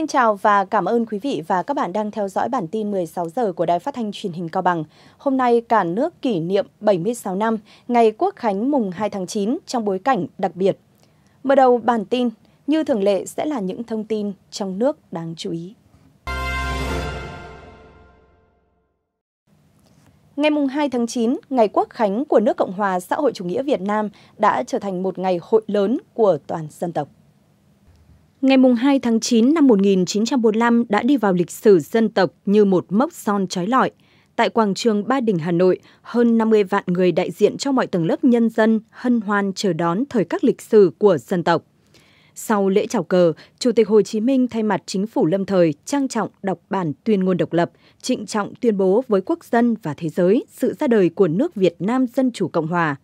Xin chào và cảm ơn quý vị và các bạn đang theo dõi bản tin 16 giờ của Đài Phát thanh Truyền hình Cao Bằng. Hôm nay cả nước kỷ niệm 76 năm ngày Quốc khánh mùng 2 tháng 9 trong bối cảnh đặc biệt. Mở đầu bản tin, như thường lệ sẽ là những thông tin trong nước đáng chú ý. Ngày 2 tháng 9, ngày Quốc khánh của nước Cộng hòa xã hội chủ nghĩa Việt Nam đã trở thành một ngày hội lớn của toàn dân tộc. Ngày 2 tháng 9 năm 1945 đã đi vào lịch sử dân tộc như một mốc son trói lọi. Tại quảng trường Ba Đình, Hà Nội, hơn 50 vạn người đại diện cho mọi tầng lớp nhân dân hân hoan chờ đón thời khắc lịch sử của dân tộc. Sau lễ chào cờ, Chủ tịch Hồ Chí Minh thay mặt chính phủ lâm thời trang trọng đọc bản tuyên ngôn độc lập, trịnh trọng tuyên bố với quốc dân và thế giới sự ra đời của nước Việt Nam Dân Chủ Cộng Hòa.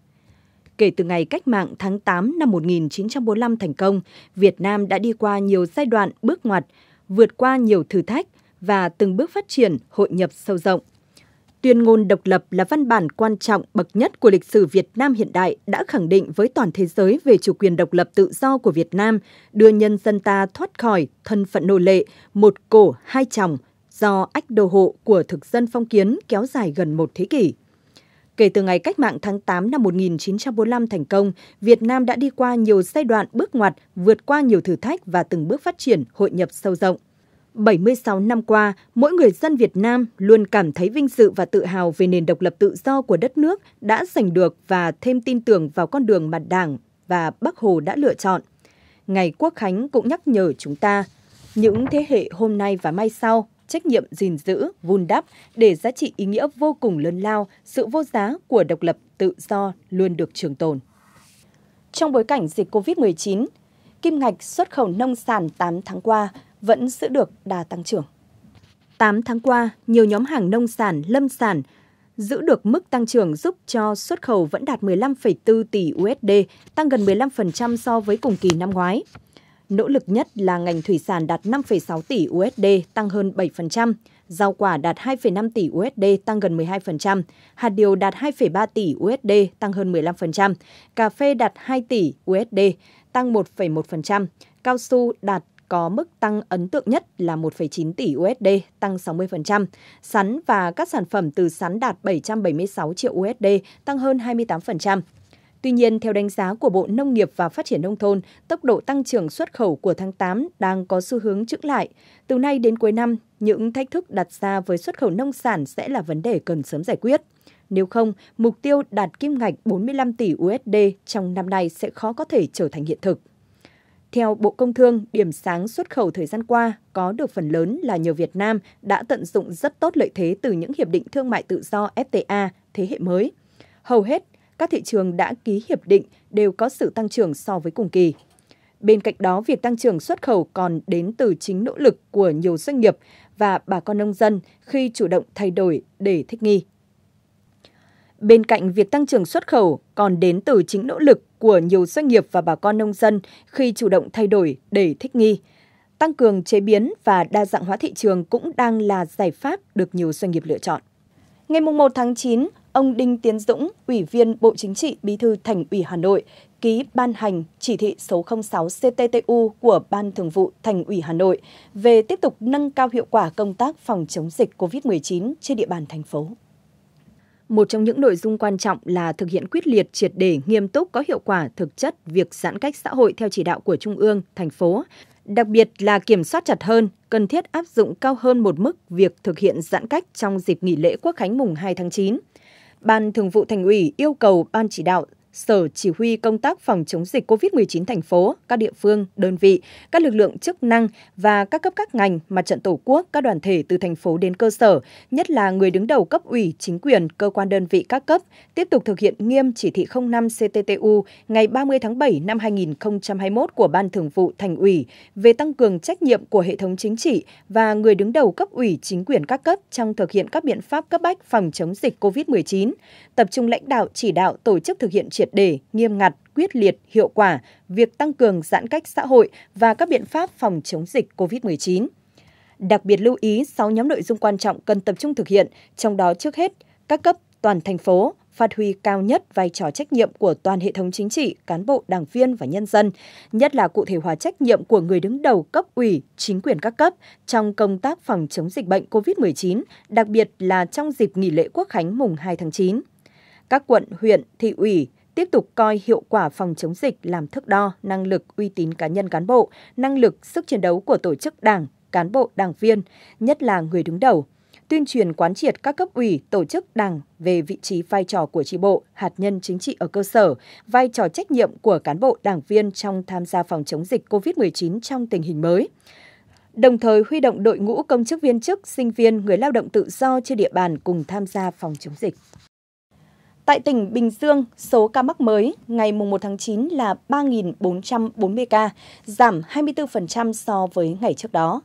Kể từ ngày cách mạng tháng 8 năm 1945 thành công, Việt Nam đã đi qua nhiều giai đoạn bước ngoặt, vượt qua nhiều thử thách và từng bước phát triển, hội nhập sâu rộng. Tuyên ngôn độc lập là văn bản quan trọng bậc nhất của lịch sử Việt Nam hiện đại đã khẳng định với toàn thế giới về chủ quyền độc lập tự do của Việt Nam, đưa nhân dân ta thoát khỏi thân phận nô lệ, một cổ hai chồng do ách đô hộ của thực dân phong kiến kéo dài gần một thế kỷ. Kể từ ngày cách mạng tháng 8 năm 1945 thành công, Việt Nam đã đi qua nhiều giai đoạn bước ngoặt, vượt qua nhiều thử thách và từng bước phát triển, hội nhập sâu rộng. 76 năm qua, mỗi người dân Việt Nam luôn cảm thấy vinh dự và tự hào về nền độc lập tự do của đất nước đã giành được và thêm tin tưởng vào con đường mà Đảng và Bác Hồ đã lựa chọn. Ngày Quốc Khánh cũng nhắc nhở chúng ta, những thế hệ hôm nay và mai sau trách nhiệm gìn giữ, vun đắp để giá trị ý nghĩa vô cùng lớn lao, sự vô giá của độc lập tự do luôn được trường tồn. Trong bối cảnh dịch COVID-19, kim ngạch xuất khẩu nông sản 8 tháng qua vẫn giữ được đà tăng trưởng. 8 tháng qua, nhiều nhóm hàng nông sản, lâm sản giữ được mức tăng trưởng giúp cho xuất khẩu vẫn đạt 15,4 tỷ USD, tăng gần 15% so với cùng kỳ năm ngoái. Nỗ lực nhất là ngành thủy sản đạt 5,6 tỷ USD, tăng hơn 7%, rau quả đạt 2,5 tỷ USD, tăng gần 12%, hạt điều đạt 2,3 tỷ USD, tăng hơn 15%, cà phê đạt 2 tỷ USD, tăng 1,1%, cao su đạt có mức tăng ấn tượng nhất là 1,9 tỷ USD, tăng 60%. Sắn và các sản phẩm từ sắn đạt 776 triệu USD, tăng hơn 28%. Tuy nhiên, theo đánh giá của Bộ Nông nghiệp và Phát triển Nông thôn, tốc độ tăng trưởng xuất khẩu của tháng 8 đang có xu hướng chững lại. Từ nay đến cuối năm, những thách thức đặt ra với xuất khẩu nông sản sẽ là vấn đề cần sớm giải quyết. Nếu không, mục tiêu đạt kim ngạch 45 tỷ USD trong năm nay sẽ khó có thể trở thành hiện thực. Theo Bộ Công Thương, điểm sáng xuất khẩu thời gian qua có được phần lớn là nhờ Việt Nam đã tận dụng rất tốt lợi thế từ những hiệp định thương mại tự do FTA thế hệ mới. Hầu hết các thị trường đã ký hiệp định đều có sự tăng trưởng so với cùng kỳ. Bên cạnh đó, việc tăng trưởng xuất khẩu còn đến từ chính nỗ lực của nhiều doanh nghiệp và bà con nông dân khi chủ động thay đổi để thích nghi. Bên cạnh việc tăng trưởng xuất khẩu còn đến từ chính nỗ lực của nhiều doanh nghiệp và bà con nông dân khi chủ động thay đổi để thích nghi. Tăng cường chế biến và đa dạng hóa thị trường cũng đang là giải pháp được nhiều doanh nghiệp lựa chọn. Ngày 1 tháng 9, ông Đinh Tiến Dũng, Ủy viên Bộ Chính trị, Bí thư Thành ủy Hà Nội, ký ban hành chỉ thị số 06 CTTU của Ban Thường vụ Thành ủy Hà Nội về tiếp tục nâng cao hiệu quả công tác phòng chống dịch COVID-19 trên địa bàn thành phố. Một trong những nội dung quan trọng là thực hiện quyết liệt, triệt để, nghiêm túc có hiệu quả thực chất việc giãn cách xã hội theo chỉ đạo của Trung ương, thành phố, đặc biệt là kiểm soát chặt hơn, cần thiết áp dụng cao hơn một mức việc thực hiện giãn cách trong dịp nghỉ lễ Quốc khánh mùng 2 tháng 9. Ban Thường vụ Thành ủy yêu cầu Ban chỉ đạo Sở Chỉ huy công tác phòng chống dịch COVID-19 thành phố, các địa phương, đơn vị, các lực lượng chức năng và các cấp các ngành, mặt trận tổ quốc, các đoàn thể từ thành phố đến cơ sở, nhất là người đứng đầu cấp ủy, chính quyền, cơ quan đơn vị các cấp, tiếp tục thực hiện nghiêm chỉ thị 05 CTTU ngày 30 tháng 7 năm 2021 của Ban Thường vụ Thành ủy về tăng cường trách nhiệm của hệ thống chính trị và người đứng đầu cấp ủy, chính quyền các cấp trong thực hiện các biện pháp cấp bách phòng chống dịch COVID-19, tập trung lãnh đạo chỉ đạo tổ chức thực hiện triển triệt để, nghiêm ngặt, quyết liệt, hiệu quả việc tăng cường giãn cách xã hội và các biện pháp phòng chống dịch COVID-19. Đặc biệt lưu ý 6 nhóm nội dung quan trọng cần tập trung thực hiện, trong đó trước hết, các cấp toàn thành phố phát huy cao nhất vai trò trách nhiệm của toàn hệ thống chính trị, cán bộ, đảng viên và nhân dân, nhất là cụ thể hóa trách nhiệm của người đứng đầu cấp ủy, chính quyền các cấp trong công tác phòng chống dịch bệnh COVID-19, đặc biệt là trong dịp nghỉ lễ Quốc khánh mùng 2 tháng 9. Các quận, huyện, thị ủy, tiếp tục coi hiệu quả phòng chống dịch làm thước đo năng lực uy tín cá nhân cán bộ, năng lực sức chiến đấu của tổ chức đảng, cán bộ, đảng viên, nhất là người đứng đầu, tuyên truyền quán triệt các cấp ủy, tổ chức đảng về vị trí vai trò của tri bộ, hạt nhân chính trị ở cơ sở, vai trò trách nhiệm của cán bộ đảng viên trong tham gia phòng chống dịch COVID-19 trong tình hình mới. Đồng thời huy động đội ngũ công chức viên chức, sinh viên, người lao động tự do trên địa bàn cùng tham gia phòng chống dịch. Tại tỉnh Bình Dương, số ca mắc mới ngày 1 tháng 9 là 3.440 ca, giảm 24% so với ngày trước đó.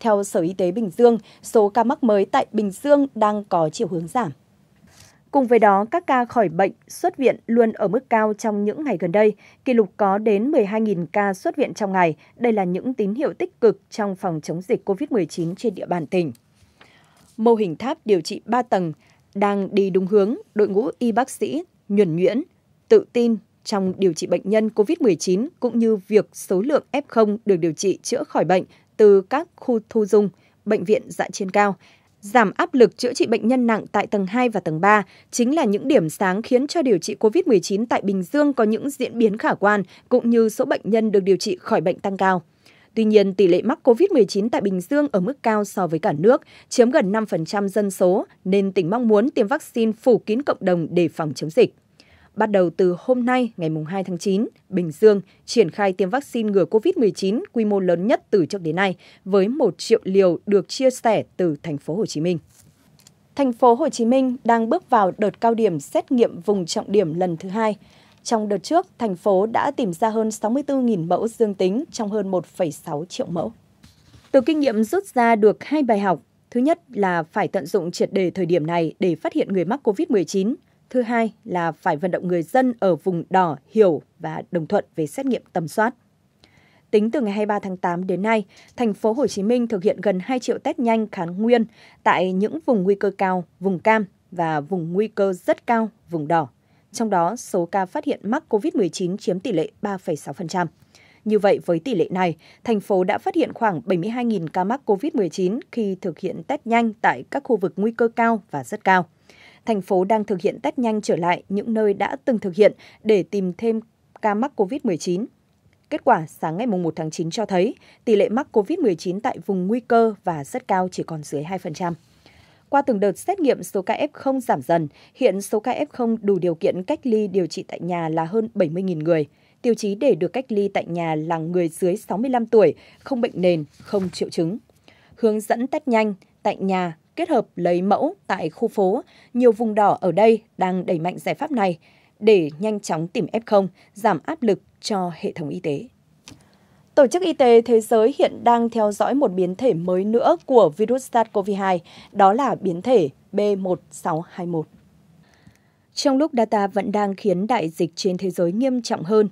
Theo Sở Y tế Bình Dương, số ca mắc mới tại Bình Dương đang có chiều hướng giảm. Cùng với đó, các ca khỏi bệnh xuất viện luôn ở mức cao trong những ngày gần đây, kỷ lục có đến 12.000 ca xuất viện trong ngày. Đây là những tín hiệu tích cực trong phòng chống dịch COVID-19 trên địa bàn tỉnh. Mô hình tháp điều trị 3 tầng đang đi đúng hướng, đội ngũ y bác sĩ nhuần nhuyễn, tự tin trong điều trị bệnh nhân COVID-19 cũng như việc số lượng F0 được điều trị chữa khỏi bệnh từ các khu thu dung, bệnh viện dạ trên cao, giảm áp lực chữa trị bệnh nhân nặng tại tầng 2 và tầng 3 chính là những điểm sáng khiến cho điều trị COVID-19 tại Bình Dương có những diễn biến khả quan cũng như số bệnh nhân được điều trị khỏi bệnh tăng cao. Tuy nhiên, tỷ lệ mắc COVID-19 tại Bình Dương ở mức cao so với cả nước, chiếm gần 5% dân số, nên tỉnh mong muốn tiêm vaccine phủ kín cộng đồng để phòng chống dịch. Bắt đầu từ hôm nay, ngày 2 tháng 9, Bình Dương triển khai tiêm vaccine ngừa COVID-19 quy mô lớn nhất từ trước đến nay với 1 triệu liều được chia sẻ từ thành phố Hồ Chí Minh. Thành phố Hồ Chí Minh đang bước vào đợt cao điểm xét nghiệm vùng trọng điểm lần thứ hai. Trong đợt trước, thành phố đã tìm ra hơn 64.000 mẫu dương tính trong hơn 1,6 triệu mẫu. Từ kinh nghiệm rút ra được hai bài học. Thứ nhất là phải tận dụng triệt đề thời điểm này để phát hiện người mắc COVID-19. Thứ hai là phải vận động người dân ở vùng đỏ hiểu và đồng thuận về xét nghiệm tầm soát. Tính từ ngày 23 tháng 8 đến nay, thành phố Hồ Chí Minh thực hiện gần 2 triệu test nhanh kháng nguyên tại những vùng nguy cơ cao, vùng cam và vùng nguy cơ rất cao, vùng đỏ. Trong đó, số ca phát hiện mắc COVID-19 chiếm tỷ lệ 3,6%. Như vậy, với tỷ lệ này, thành phố đã phát hiện khoảng 72.000 ca mắc COVID-19 khi thực hiện test nhanh tại các khu vực nguy cơ cao và rất cao. Thành phố đang thực hiện test nhanh trở lại những nơi đã từng thực hiện để tìm thêm ca mắc COVID-19. Kết quả sáng ngày 1 tháng 9 cho thấy tỷ lệ mắc COVID-19 tại vùng nguy cơ và rất cao chỉ còn dưới 2%. Qua từng đợt xét nghiệm, số ca F0 giảm dần. Hiện số ca F0 đủ điều kiện cách ly điều trị tại nhà là hơn 70.000 người. Tiêu chí để được cách ly tại nhà là người dưới 65 tuổi, không bệnh nền, không triệu chứng. Hướng dẫn test nhanh tại nhà kết hợp lấy mẫu tại khu phố. Nhiều vùng đỏ ở đây đang đẩy mạnh giải pháp này để nhanh chóng tìm F0, giảm áp lực cho hệ thống y tế. Tổ chức Y tế Thế giới hiện đang theo dõi một biến thể mới nữa của virus SARS-CoV-2, đó là biến thể B1621. Trong lúc data vẫn đang khiến đại dịch trên thế giới nghiêm trọng hơn,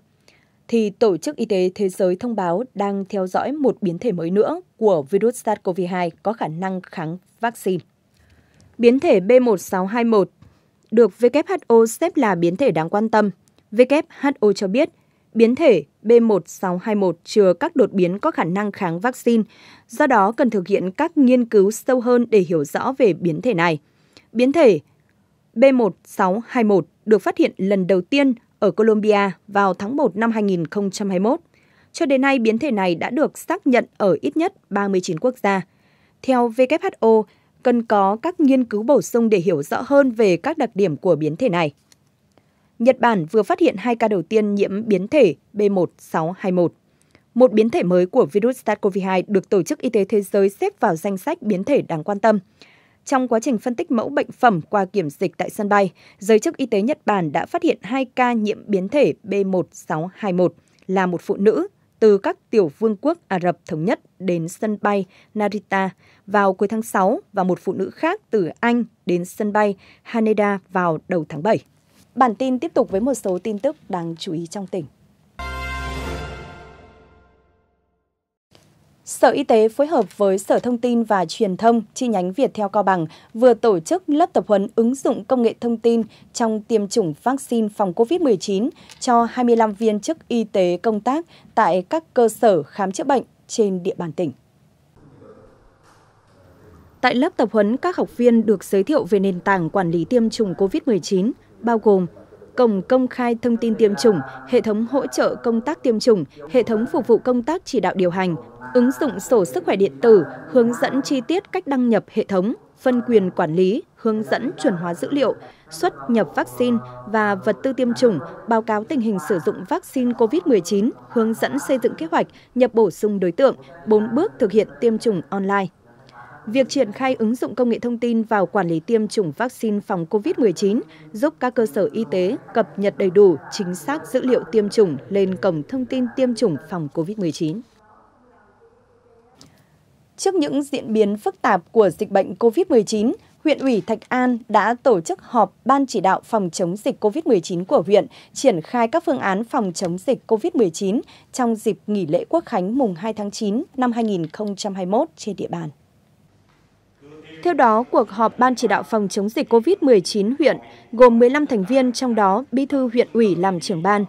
thì Tổ chức Y tế Thế giới thông báo đang theo dõi một biến thể mới nữa của virus SARS-CoV-2 có khả năng kháng vaccine. Biến thể B1621 được WHO xếp là biến thể đáng quan tâm. WHO cho biết biến thể B1621 chứa các đột biến có khả năng kháng vaccine, do đó cần thực hiện các nghiên cứu sâu hơn để hiểu rõ về biến thể này. Biến thể B1621 được phát hiện lần đầu tiên ở Colombia vào tháng 1 năm 2021. Cho đến nay, biến thể này đã được xác nhận ở ít nhất 39 quốc gia. Theo WHO, cần có các nghiên cứu bổ sung để hiểu rõ hơn về các đặc điểm của biến thể này. Nhật Bản vừa phát hiện hai ca đầu tiên nhiễm biến thể B1621. Một biến thể mới của virus SARS-CoV-2 được Tổ chức Y tế Thế giới xếp vào danh sách biến thể đáng quan tâm. Trong quá trình phân tích mẫu bệnh phẩm qua kiểm dịch tại sân bay, giới chức y tế Nhật Bản đã phát hiện hai ca nhiễm biến thể B1621 là một phụ nữ từ các tiểu vương quốc Ả Rập Thống Nhất đến sân bay Narita vào cuối tháng 6 và một phụ nữ khác từ Anh đến sân bay Haneda vào đầu tháng 7. Bản tin tiếp tục với một số tin tức đáng chú ý trong tỉnh. Sở Y tế phối hợp với Sở Thông tin và Truyền thông chi nhánh Việt theo Cao Bằng vừa tổ chức lớp tập huấn ứng dụng công nghệ thông tin trong tiêm chủng vaccine phòng COVID-19 cho 25 viên chức y tế công tác tại các cơ sở khám chữa bệnh trên địa bàn tỉnh. Tại lớp tập huấn, các học viên được giới thiệu về nền tảng quản lý tiêm chủng COVID-19, bao gồm cổng công khai thông tin tiêm chủng, hệ thống hỗ trợ công tác tiêm chủng, hệ thống phục vụ công tác chỉ đạo điều hành, ứng dụng sổ sức khỏe điện tử, hướng dẫn chi tiết cách đăng nhập hệ thống, phân quyền quản lý, hướng dẫn chuẩn hóa dữ liệu, xuất nhập vaccine và vật tư tiêm chủng, báo cáo tình hình sử dụng vaccine COVID-19, hướng dẫn xây dựng kế hoạch nhập bổ sung đối tượng, 4 bước thực hiện tiêm chủng online. Việc triển khai ứng dụng công nghệ thông tin vào quản lý tiêm chủng vaccine phòng COVID-19 giúp các cơ sở y tế cập nhật đầy đủ, chính xác dữ liệu tiêm chủng lên cổng thông tin tiêm chủng phòng COVID-19. Trước những diễn biến phức tạp của dịch bệnh COVID-19, huyện ủy Thạch An đã tổ chức họp Ban chỉ đạo phòng chống dịch COVID-19 của huyện, triển khai các phương án phòng chống dịch COVID-19 trong dịp nghỉ lễ Quốc khánh mùng 2 tháng 9 năm 2021 trên địa bàn. Theo đó, cuộc họp Ban chỉ đạo phòng chống dịch COVID-19 huyện gồm 15 thành viên, trong đó Bí thư huyện ủy làm trưởng ban.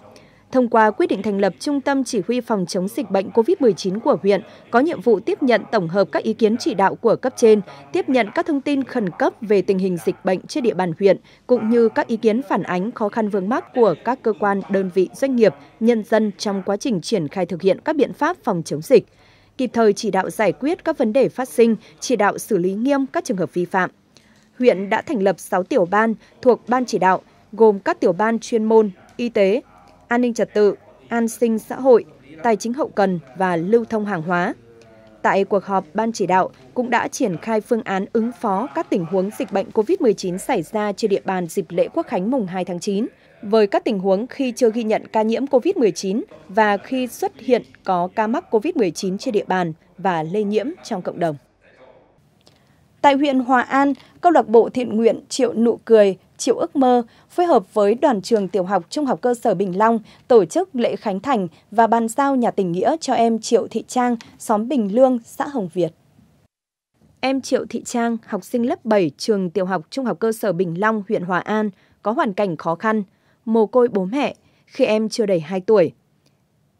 Thông qua quyết định thành lập Trung tâm Chỉ huy phòng chống dịch bệnh COVID-19 của huyện, có nhiệm vụ tiếp nhận tổng hợp các ý kiến chỉ đạo của cấp trên, tiếp nhận các thông tin khẩn cấp về tình hình dịch bệnh trên địa bàn huyện, cũng như các ý kiến phản ánh khó khăn vướng mắc của các cơ quan, đơn vị, doanh nghiệp, nhân dân trong quá trình triển khai thực hiện các biện pháp phòng chống dịch – kịp thời chỉ đạo giải quyết các vấn đề phát sinh, chỉ đạo xử lý nghiêm các trường hợp vi phạm. Huyện đã thành lập 6 tiểu ban thuộc ban chỉ đạo, gồm các tiểu ban chuyên môn, y tế, an ninh trật tự, an sinh xã hội, tài chính hậu cần và lưu thông hàng hóa. Tại cuộc họp, Ban chỉ đạo cũng đã triển khai phương án ứng phó các tình huống dịch bệnh COVID-19 xảy ra trên địa bàn dịp lễ Quốc khánh mùng 2 tháng 9, với các tình huống khi chưa ghi nhận ca nhiễm COVID-19 và khi xuất hiện có ca mắc COVID-19 trên địa bàn và lây nhiễm trong cộng đồng. Tại huyện Hòa An, câu lạc bộ thiện nguyện Triệu Nụ Cười, Triệu Ước Mơ phối hợp với đoàn trường tiểu học Trung học cơ sở Bình Long tổ chức lễ khánh thành và bàn giao nhà tình nghĩa cho em Triệu Thị Trang, xóm Bình Lương, xã Hồng Việt. Em Triệu Thị Trang, học sinh lớp 7 trường tiểu học Trung học cơ sở Bình Long, huyện Hòa An, có hoàn cảnh khó khăn – mồ côi bố mẹ khi em chưa đầy 2 tuổi.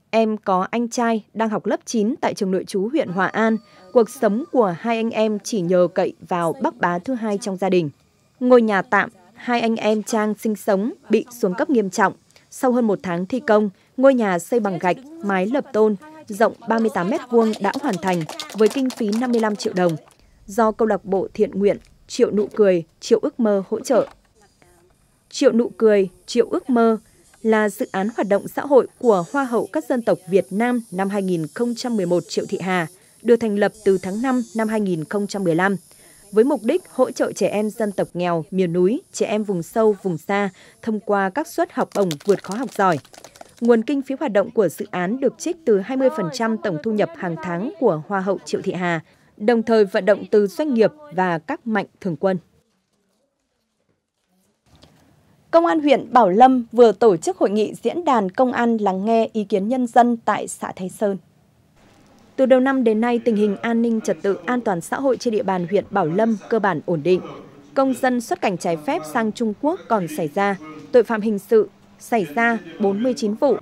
Em có anh trai đang học lớp 9 tại trường nội trú huyện Hòa An. Cuộc sống của hai anh em chỉ nhờ cậy vào bác bá thứ hai trong gia đình. Ngôi nhà tạm, hai anh em Trang sinh sống bị xuống cấp nghiêm trọng. Sau hơn một tháng thi công, ngôi nhà xây bằng gạch, mái lập tôn, rộng 38 m2 đã hoàn thành với kinh phí 55 triệu đồng. Do câu lạc bộ thiện nguyện Triệu Nụ Cười, Triệu Ước Mơ hỗ trợ Triệu nụ cười, triệu ước mơ là dự án hoạt động xã hội của Hoa hậu các dân tộc Việt Nam năm 2011 Triệu Thị Hà, được thành lập từ tháng 5 năm 2015 với mục đích hỗ trợ trẻ em dân tộc nghèo, miền núi, trẻ em vùng sâu, vùng xa thông qua các suất học bổng vượt khó học giỏi. Nguồn kinh phí hoạt động của dự án được trích từ 20% tổng thu nhập hàng tháng của Hoa hậu Triệu Thị Hà, đồng thời vận động từ doanh nghiệp và các mạnh thường quân. Công an huyện Bảo Lâm vừa tổ chức hội nghị diễn đàn công an lắng nghe ý kiến nhân dân tại xã Thái Sơn. Từ đầu năm đến nay, tình hình an ninh trật tự an toàn xã hội trên địa bàn huyện Bảo Lâm cơ bản ổn định. Công dân xuất cảnh trái phép sang Trung Quốc còn xảy ra, tội phạm hình sự xảy ra 49 vụ,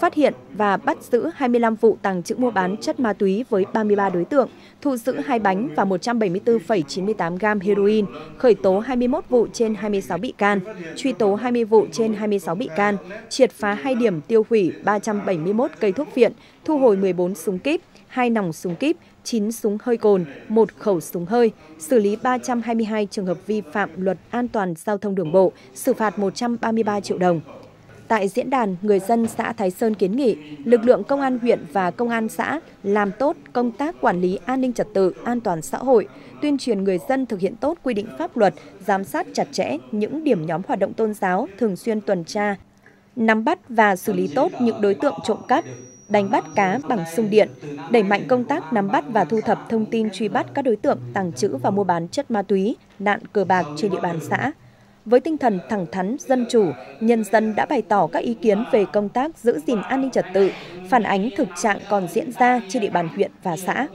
phát hiện và bắt giữ 25 vụ tàng trữ mua bán chất ma túy với 33 đối tượng, thu giữ 2 bánh và 174,98 gam heroin, khởi tố 21 vụ trên 26 bị can, truy tố 20 vụ trên 26 bị can, triệt phá 2 điểm tiêu hủy 371 cây thuốc viện, thu hồi 14 súng kíp, 2 nòng súng kíp, 9 súng hơi cồn, 1 khẩu súng hơi, xử lý 322 trường hợp vi phạm luật an toàn giao thông đường bộ, xử phạt 133 triệu đồng. Tại diễn đàn, người dân xã Thái Sơn kiến nghị lực lượng công an huyện và công an xã làm tốt công tác quản lý an ninh trật tự, an toàn xã hội, tuyên truyền người dân thực hiện tốt quy định pháp luật, giám sát chặt chẽ những điểm nhóm hoạt động tôn giáo, thường xuyên tuần tra, nắm bắt và xử lý tốt những đối tượng trộm cắp, đánh bắt cá bằng sung điện, đẩy mạnh công tác nắm bắt và thu thập thông tin truy bắt các đối tượng tàng trữ và mua bán chất ma túy, nạn cờ bạc trên địa bàn xã với tinh thần thẳng thắn, dân chủ, nhân dân đã bày tỏ các ý kiến về công tác giữ gìn an ninh trật tự, phản ánh thực trạng còn diễn ra trên địa bàn huyện và xã.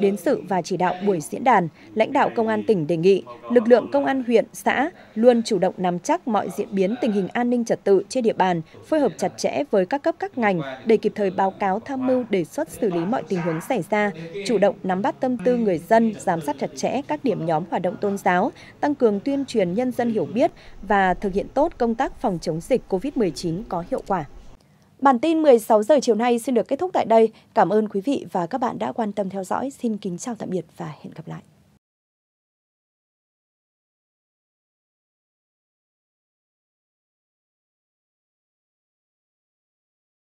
Đến sự và chỉ đạo buổi diễn đàn, lãnh đạo Công an tỉnh đề nghị lực lượng công an huyện, xã luôn chủ động nắm chắc mọi diễn biến tình hình an ninh trật tự trên địa bàn, phối hợp chặt chẽ với các cấp các ngành để kịp thời báo cáo tham mưu đề xuất xử lý mọi tình huống xảy ra, chủ động nắm bắt tâm tư người dân, giám sát chặt chẽ các điểm nhóm hoạt động tôn giáo, tăng cường tuyên truyền nhân dân hiểu biết và thực hiện tốt công tác phòng chống dịch COVID-19 có hiệu quả. Bản tin 16 giờ chiều nay xin được kết thúc tại đây. Cảm ơn quý vị và các bạn đã quan tâm theo dõi. Xin kính chào tạm biệt và hẹn gặp lại.